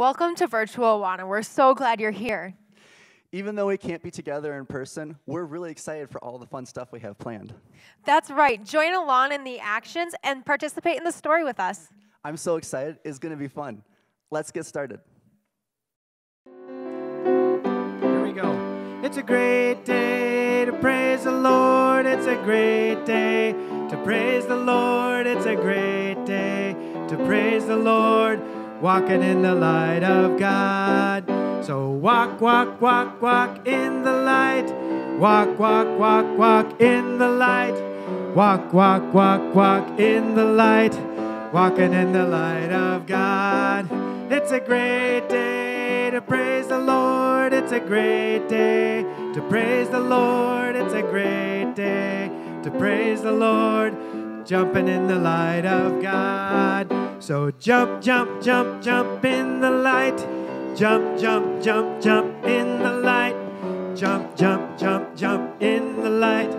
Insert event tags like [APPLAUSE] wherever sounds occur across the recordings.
Welcome to Virtual Awana. We're so glad you're here. Even though we can't be together in person, we're really excited for all the fun stuff we have planned. That's right. Join along in the actions and participate in the story with us. I'm so excited. It's going to be fun. Let's get started. Here we go. It's a great day to praise the Lord. It's a great day to praise the Lord. It's a great day to praise the Lord. Walking in the light of God. So walk, walk, walk, walk in the light. Walk, walk, walk, walk in the light. Walk, walk, walk, walk in the light. Walking in the light of God. It's a great day to praise the Lord. It's a great day to praise the Lord. It's a great day to praise the Lord. Jumping in the light of God. So jump, jump, jump, jump in the light. Jump, jump, jump, jump in the light. Jump, jump, jump, jump in the light.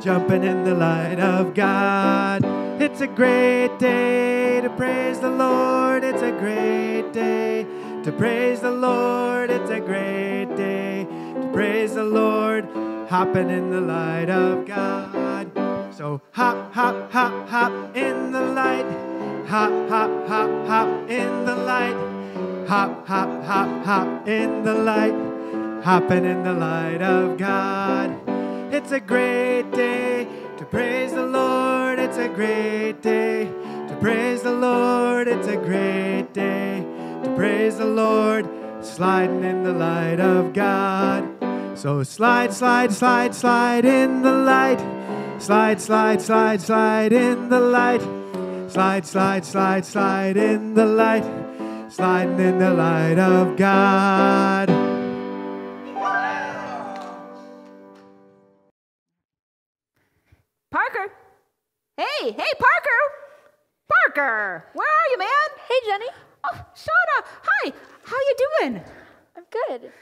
Jumping in the light of God. It's a great day to praise the Lord. It's a great day to praise the Lord. It's a great day to praise the Lord. Hopping in the light of God. So hop, hop, hop, hop in the light. Hop, hop, hop, hop in the light. Hop, hop, hop, hop in the light. Hopping in the light of God. It's a great day to praise the Lord. It's a great day to praise the Lord. It's a great day to praise the Lord. Sliding in the light of God. So slide, slide, slide, slide in the light. Slide, slide, slide, slide in the light. Slide, slide, slide, slide in the light. Sliding in the light of God. Parker! Hey, hey, Parker! Parker! Where are you, man? Hey, Jenny. Oh, Shauna! Hi! How you doing? I'm good.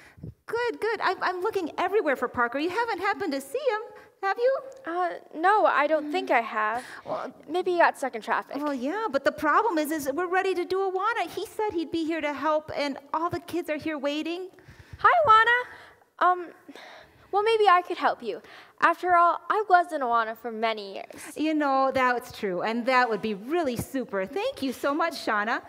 Good, good. I'm, I'm looking everywhere for Parker. You haven't happened to see him, have you? Uh, no, I don't think I have. Well, Maybe he got stuck in traffic. Well, yeah, but the problem is, is we're ready to do Awana. He said he'd be here to help, and all the kids are here waiting. Hi, Juana. Um, well, maybe I could help you. After all, I was in Awana for many years. You know, that's true, and that would be really super. Thank you so much, Shauna.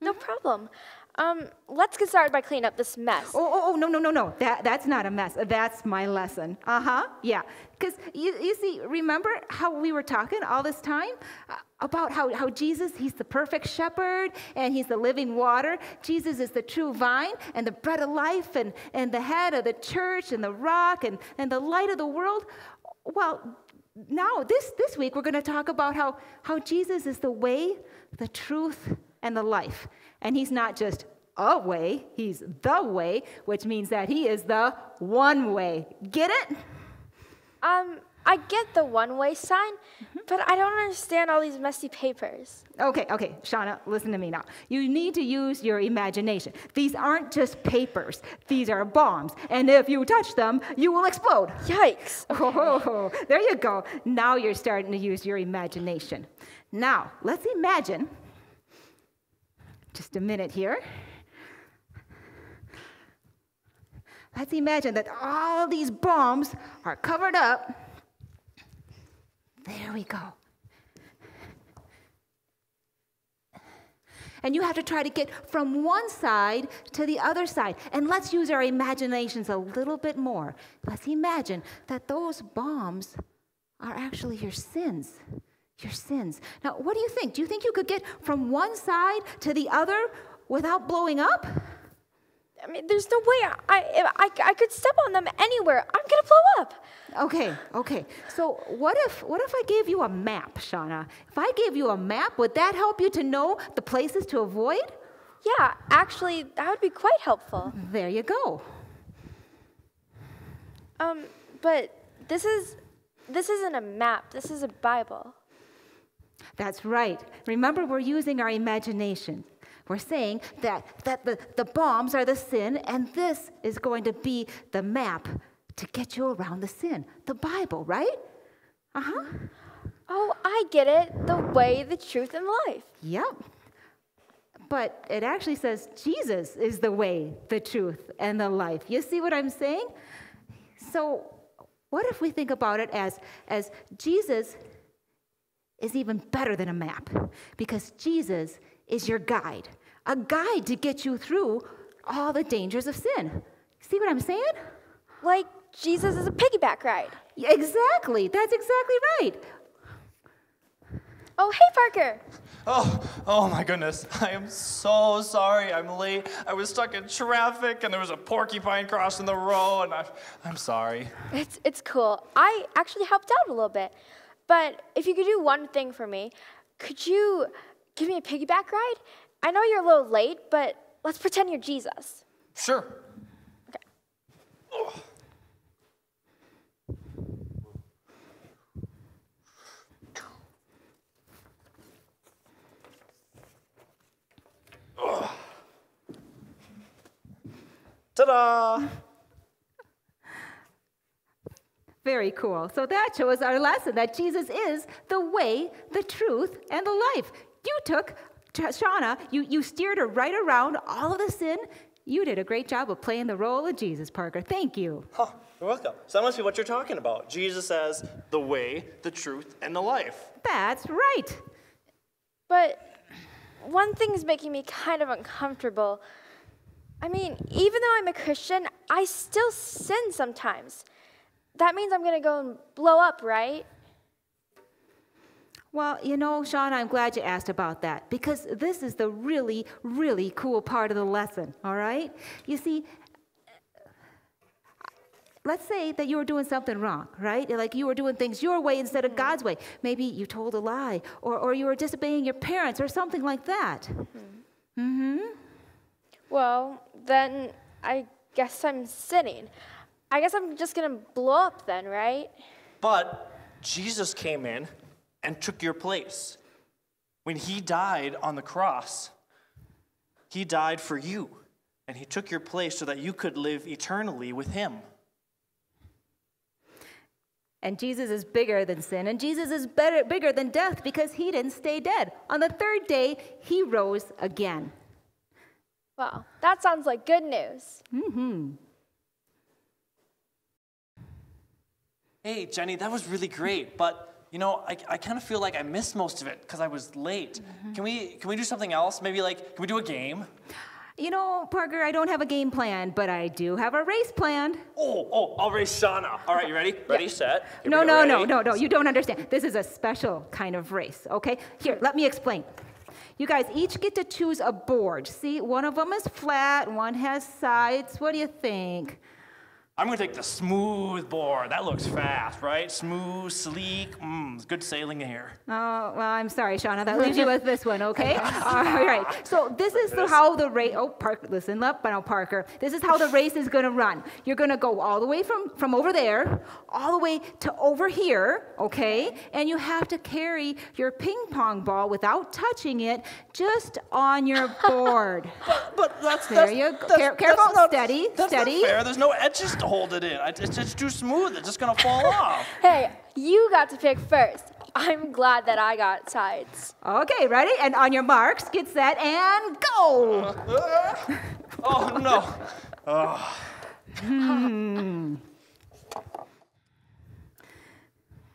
No problem. Um, let's get started by cleaning up this mess. Oh, oh, oh, no, no, no, no. That, that's not a mess. That's my lesson. Uh huh. Yeah. Because you, you see, remember how we were talking all this time uh, about how, how Jesus, he's the perfect shepherd and he's the living water. Jesus is the true vine and the bread of life and, and the head of the church and the rock and, and the light of the world. Well, now this, this week we're going to talk about how, how Jesus is the way, the truth, and the life. And he's not just a way, he's the way, which means that he is the one way. Get it? Um, I get the one-way sign, but I don't understand all these messy papers. Okay, okay, Shauna, listen to me now. You need to use your imagination. These aren't just papers, these are bombs. And if you touch them, you will explode. Yikes. [LAUGHS] Oh, there you go. Now you're starting to use your imagination. Now, let's imagine just a minute here. Let's imagine that all these bombs are covered up. There we go. And you have to try to get from one side to the other side. And let's use our imaginations a little bit more. Let's imagine that those bombs are actually your sins your sins. Now, what do you think? Do you think you could get from one side to the other without blowing up? I mean, there's no way I, I, I could step on them anywhere. I'm gonna blow up. Okay, okay. So what if what if I gave you a map, Shauna? If I gave you a map, would that help you to know the places to avoid? Yeah, actually, that would be quite helpful. There you go. Um, but this is this isn't a map. This is a Bible. That's right. Remember, we're using our imagination. We're saying that, that the, the bombs are the sin, and this is going to be the map to get you around the sin. The Bible, right? Uh huh. Oh, I get it. The way, the truth, and life. Yep. but it actually says Jesus is the way, the truth, and the life. You see what I'm saying? So, what if we think about it as, as Jesus is even better than a map? Because Jesus is your guide, a guide to get you through all the dangers of sin. See what I'm saying? Like Jesus is a piggyback ride. Exactly. That's exactly right. Oh, hey, Parker. Oh, oh my goodness. I am so sorry I'm late. I was stuck in traffic and there was a porcupine crossing the road and I, I'm sorry. It's, it's cool. I actually helped out a little bit. But if you could do one thing for me, could you give me a piggyback ride? I know you're a little late, but let's pretend you're Jesus. Sure. Okay. Ta-da! Very cool. So that shows our lesson that Jesus is the way, the truth, and the life. You took Shauna, you, you steered her right around all of the sin. You did a great job of playing the role of Jesus, Parker. Thank you. Huh, you're welcome. So that must be what you're talking about. Jesus as the way, the truth, and the life. That's right. But one thing is making me kind of uncomfortable. I mean, even though I'm a Christian, I still sin sometimes. That means I'm going to go and blow up, right? Well, you know, Sean, I'm glad you asked about that because this is the really, really cool part of the lesson, all right? You see, let's say that you were doing something wrong, right? Like you were doing things your way instead of God's way. Maybe you told a lie or, or you were disobeying your parents or something like that. Mm-hmm. Well, then I guess I'm sinning. I guess I'm just going to blow up then, right? But Jesus came in and took your place. When he died on the cross, he died for you, and he took your place so that you could live eternally with him. And Jesus is bigger than sin, and Jesus is better, bigger than death because he didn't stay dead. On the third day, he rose again. Well, that sounds like good news. Mm-hmm. Hey, Jenny, that was really great, but you know, I, I kind of feel like I missed most of it because I was late. Mm-hmm. Can we can we do something else? Maybe like can we do a game? You know, Parker, I don't have a game plan, but I do have a race planned. Oh, oh, I'll race Shauna. All right, you ready? Ready, set. Here No, we go. no, no, no, no. You don't understand. This is a special kind of race, okay? Here, let me explain. You guys each get to choose a board. See, one of them is flat, one has sides. What do you think? I'm gonna take the smooth board. That looks fast, right? Smooth, sleek. Mmm, good sailing here. Oh, well, I'm sorry, Shauna. That leaves you with this one, okay? [LAUGHS] [LAUGHS] All right. So this is how the race. Oh, Parker, listen up, now, Parker. This is how the race is going to run. You're going to go all the way from from over there, all the way to over here, okay? And you have to carry your ping pong ball without touching it, just on your [LAUGHS] board. But that's There that's, you go. that's- Care- careful, that's not- steady, that's steady. Not fair. There's no edges to hold it in. I, it's just too smooth. It's just gonna fall [LAUGHS] off. Hey, you got to pick first. I'm glad that I got sides. Okay, ready? And on your marks, get set, and go. [LAUGHS] oh no. Oh. [SIGHS]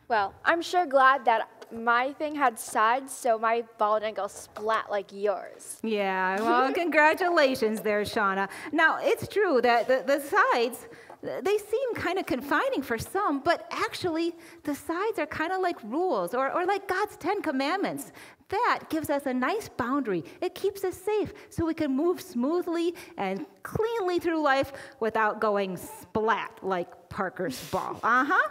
Well, I'm sure glad that my thing had sides, so my ball didn't go splat like yours. Yeah, [LAUGHS] well, congratulations there, Shauna. Now, it's true that the, the sides, they seem kind of confining for some, but actually, the sides are kind of like rules or, or like God's Ten Commandments. That gives us a nice boundary. It keeps us safe so we can move smoothly and cleanly through life without going splat like Parker's ball. [LAUGHS] Uh huh.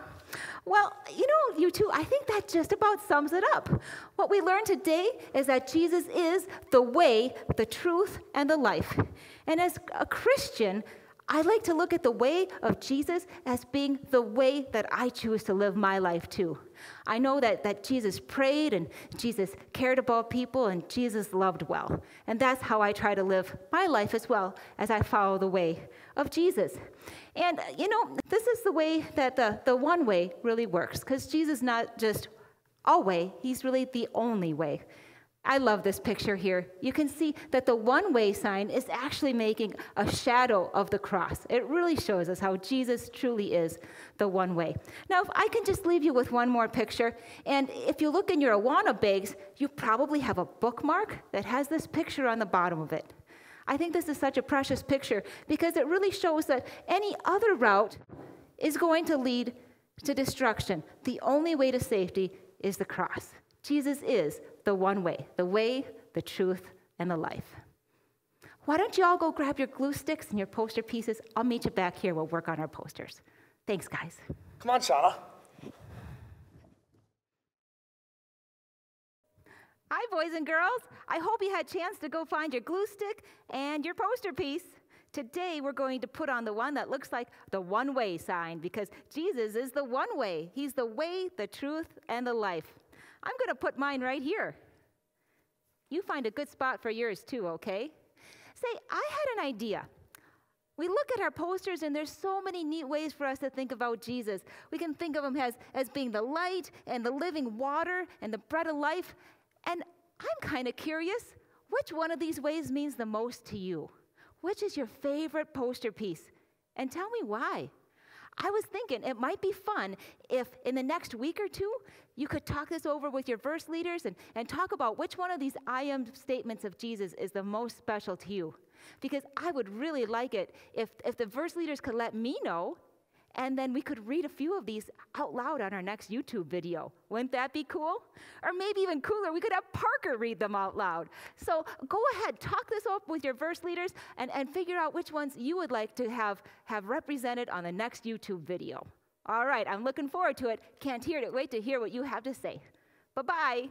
Well, you know, you two, I think that just about sums it up. What we learned today is that Jesus is the way, the truth, and the life. And as a Christian, I like to look at the way of Jesus as being the way that I choose to live my life too. I know that, that Jesus prayed and Jesus cared about people and Jesus loved well. And that's how I try to live my life as well as I follow the way of Jesus. And, uh, you know, this is the way that the, the one way really works because Jesus is not just a way, he's really the only way. I love this picture here. You can see that the one way sign is actually making a shadow of the cross. It really shows us how Jesus truly is the one way. Now, if I can just leave you with one more picture, and if you look in your Awana bags, you probably have a bookmark that has this picture on the bottom of it. I think this is such a precious picture because it really shows that any other route is going to lead to destruction. The only way to safety is the cross. Jesus is the one way, the way, the truth, and the life. Why don't you all go grab your glue sticks and your poster pieces? I'll meet you back here. We'll work on our posters. Thanks, guys. Come on, Shauna. Hi, boys and girls. I hope you had a chance to go find your glue stick and your poster piece. Today, we're going to put on the one that looks like the one way sign because Jesus is the one way. He's the way, the truth, and the life. I'm going to put mine right here. You find a good spot for yours too, okay? Say, I had an idea. We look at our posters, and there's so many neat ways for us to think about Jesus. We can think of him as, as being the light and the living water and the bread of life. And I'm kind of curious which one of these ways means the most to you? Which is your favorite poster piece? And tell me why. I was thinking it might be fun if in the next week or two you could talk this over with your verse leaders and, and talk about which one of these I am statements of Jesus is the most special to you. Because I would really like it if, if the verse leaders could let me know and then we could read a few of these out loud on our next YouTube video. Wouldn't that be cool? Or maybe even cooler, we could have Parker read them out loud. So go ahead, talk this up with your verse leaders and, and figure out which ones you would like to have, have represented on the next YouTube video. All right, I'm looking forward to it. Can't hear it. Wait to hear what you have to say. Bye bye.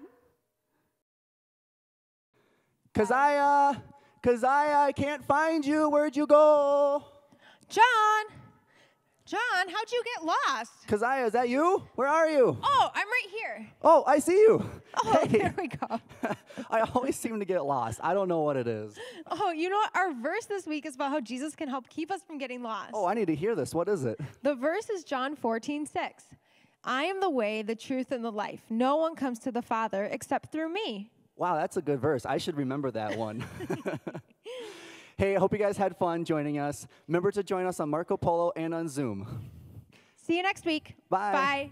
Cause I, uh, cause I, uh, can't find you. Where'd you go? John! John, how'd you get lost? I, is that you? Where are you? Oh, I'm right here. Oh, I see you. Oh, [LAUGHS] Hey. there we go. [LAUGHS] I always seem to get lost. I don't know what it is. Oh, you know what? Our verse this week is about how Jesus can help keep us from getting lost. Oh, I need to hear this. What is it? The verse is John 14, 6. I am the way, the truth, and the life. No one comes to the Father except through me. Wow, that's a good verse. I should remember that one. [LAUGHS] hey, I hope you guys had fun joining us. Remember to join us on Marco Polo and on Zoom. See you next week. Bye. Bye.